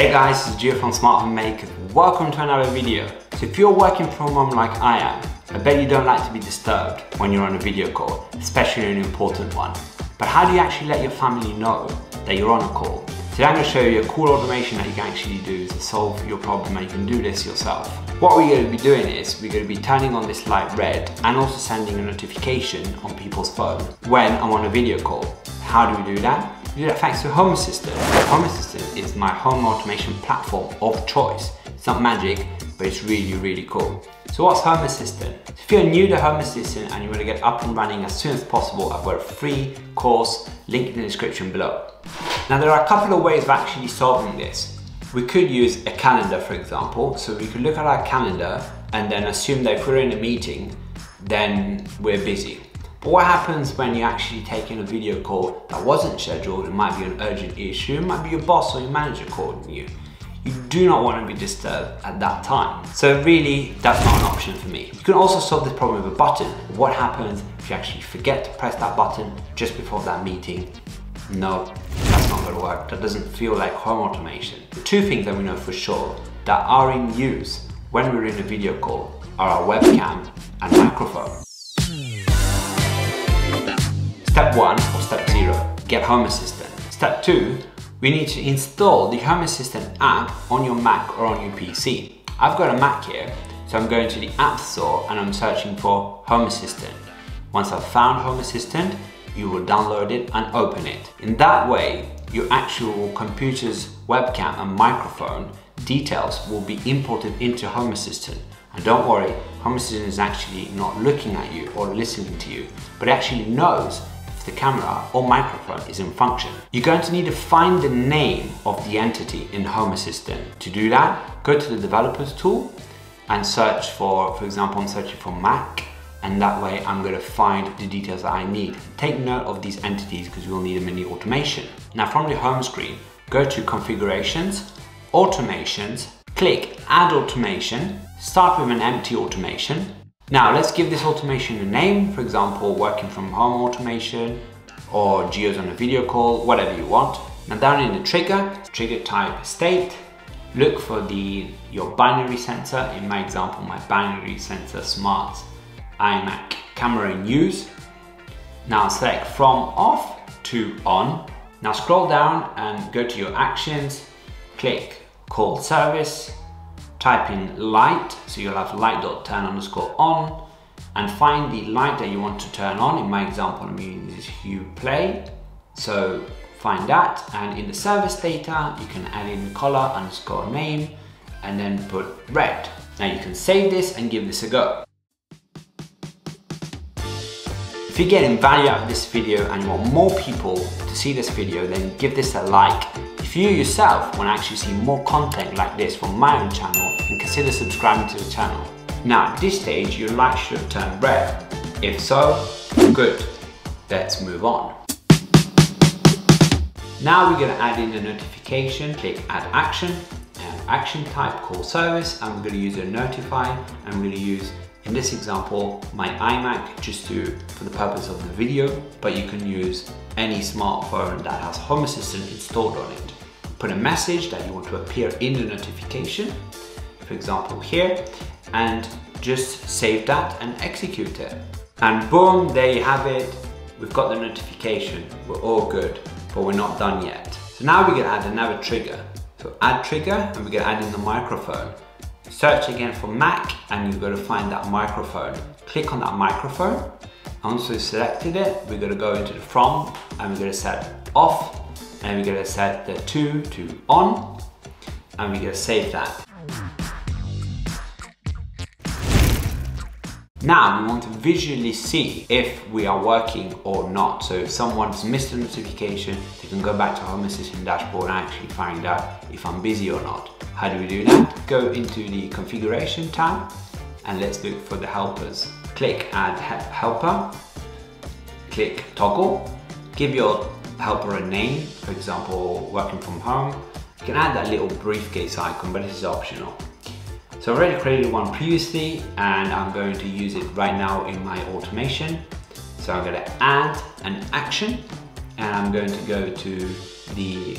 Hey guys, is Gio from Smart Home Makers. Welcome to another video. So if you're working from home like I am, I bet you don't like to be disturbed when you're on a video call, especially an important one. But how do you actually let your family know that you're on a call? Today I'm going to show you a cool automation that you can actually do to solve your problem and you can do this yourself. What we're going to be doing is we're going to be turning on this light red and also sending a notification on people's phone when I'm on a video call. How do we do that? That thanks to Home Assistant. Home Assistant is my home automation platform of choice. It's not magic, but it's really, really cool. So what's Home Assistant? If you're new to Home Assistant and you want to get up and running as soon as possible, I've got a free course, link in the description below. Now there are a couple of ways of actually solving this. We could use a calendar for example, so we could look at our calendar and then assume that if we're in a meeting, then we're busy. But what happens when you're actually taking a video call that wasn't scheduled? It might be an urgent issue, it might be your boss or your manager calling you. You do not want to be disturbed at that time. So really, that's not an option for me. You can also solve this problem with a button. What happens if you actually forget to press that button just before that meeting no, that's not gonna work. That doesn't feel like home automation. The two things that we know for sure that are in use when we're in a video call are our webcam and microphone. Step one or step zero, get Home Assistant. Step two, we need to install the Home Assistant app on your Mac or on your PC. I've got a Mac here, so I'm going to the App Store and I'm searching for Home Assistant. Once I've found Home Assistant, you will download it and open it. In that way, your actual computer's webcam and microphone details will be imported into Home Assistant. And don't worry, Home Assistant is actually not looking at you or listening to you, but actually knows if the camera or microphone is in function. You're going to need to find the name of the entity in Home Assistant. To do that, go to the developers tool and search for, for example, I'm searching for Mac and that way I'm going to find the details that I need. Take note of these entities because we'll need them in the automation. Now from the home screen, go to configurations, automations, click add automation, start with an empty automation. Now let's give this automation a name, for example, working from home automation or Gio's on a video call, whatever you want. Now down in the trigger, trigger type state, look for the your binary sensor, in my example, my binary sensor smart iMac camera in use. Now select from off to on. Now scroll down and go to your actions, click call service, type in light, so you'll have light.turn underscore on, and find the light that you want to turn on. In my example, I'm using this hue play. So find that, and in the service data, you can add in color underscore name, and then put red. Now you can save this and give this a go. If you're getting value out of this video and you want more people to see this video, then give this a like. If you yourself want to actually see more content like this from my own channel, then consider subscribing to the channel. Now at this stage, your light should have turned red. If so, good. Let's move on. Now we're going to add in a notification, click add action, and action type call service, and we're going to use a notify, and we're going to use in this example, my iMac just to, for the purpose of the video, but you can use any smartphone that has Home Assistant installed on it. Put a message that you want to appear in the notification, for example here, and just save that and execute it. And boom, there you have it. We've got the notification. We're all good, but we're not done yet. So now we're gonna add another trigger. So add trigger, and we're gonna add in the microphone. Search again for Mac and you're to find that microphone. Click on that microphone. Once we've selected it, we're to go into the from and we're to set off and we're to set the to to on and we're to save that. Now we want to visually see if we are working or not. So if someone's missed a notification, they can go back to Home Assistant dashboard and actually find out if I'm busy or not. How do we do that? Go into the configuration tab and let's look for the helpers. Click add helper, click toggle, give your helper a name, for example, working from home. You can add that little briefcase icon, but this is optional. So I've already created one previously and I'm going to use it right now in my automation. So I'm going to add an action and I'm going to go to the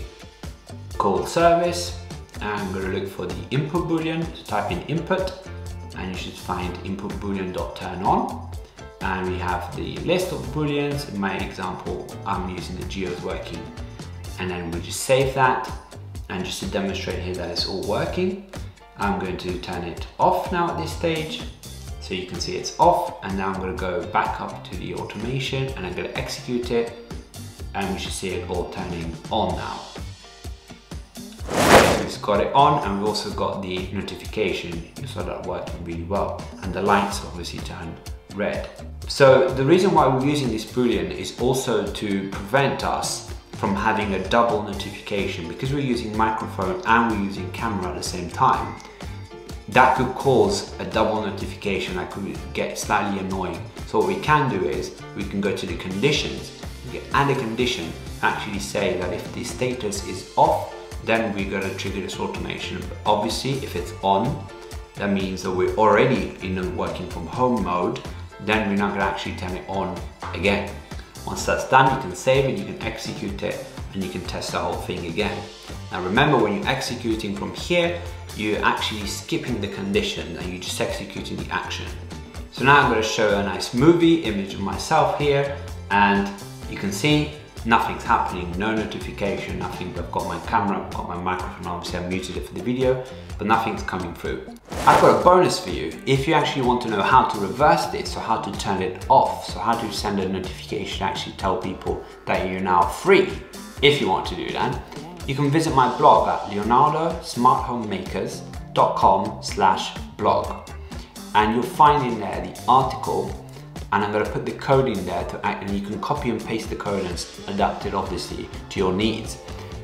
call service I'm going to look for the input boolean, so type in input and you should find input boolean.turn on and we have the list of booleans. In my example, I'm using the Gio's working and then we just save that and just to demonstrate here that it's all working, I'm going to turn it off now at this stage. So you can see it's off and now I'm going to go back up to the automation and I'm going to execute it and we should see it all turning on now. We've got it on and we've also got the notification, saw that working really well. And the lights obviously turn red. So the reason why we're using this boolean is also to prevent us from having a double notification because we're using microphone and we're using camera at the same time. That could cause a double notification that could get slightly annoying. So what we can do is we can go to the conditions, we can add a condition, actually say that if the status is off, then we're gonna trigger this automation. But obviously, if it's on, that means that we're already in a working from home mode, then we're not gonna actually turn it on again. Once that's done, you can save it, you can execute it, and you can test the whole thing again. Now remember, when you're executing from here, you're actually skipping the condition and you're just executing the action. So now I'm gonna show a nice movie image of myself here, and you can see nothing's happening, no notification, nothing. I've got my camera, I've got my microphone, obviously I muted it for the video, but nothing's coming through. I've got a bonus for you. If you actually want to know how to reverse this or how to turn it off, so how to send a notification, actually tell people that you're now free, if you want to do that, you can visit my blog at leonardosmarthomemakers.com slash blog and you'll find in there the article and I'm going to put the code in there to act, and you can copy and paste the code and adapt it obviously to your needs.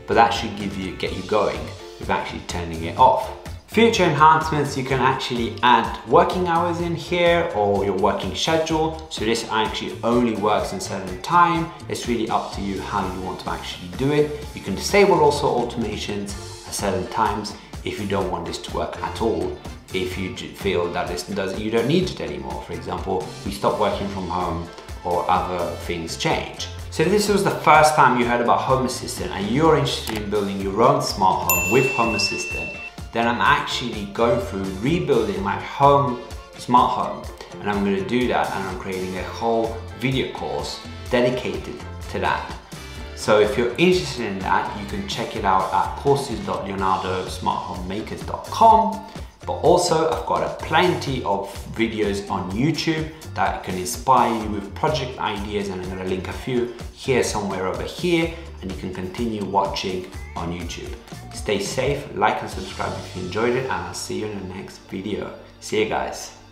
But that should give you get you going with actually turning it off. Future enhancements, you can actually add working hours in here or your working schedule. So this actually only works in certain time. It's really up to you how you want to actually do it. You can disable also automations at certain times if you don't want this to work at all if you feel that this does you don't need it anymore. For example, we stop working from home or other things change. So this was the first time you heard about Home Assistant and you're interested in building your own smart home with Home Assistant, then I'm actually going through rebuilding my home smart home and I'm going to do that and I'm creating a whole video course dedicated to that. So if you're interested in that, you can check it out at courses.leonardosmarthomemakers.com but also I've got a plenty of videos on YouTube that can inspire you with project ideas and I'm gonna link a few here somewhere over here and you can continue watching on YouTube. Stay safe, like and subscribe if you enjoyed it and I'll see you in the next video. See you guys.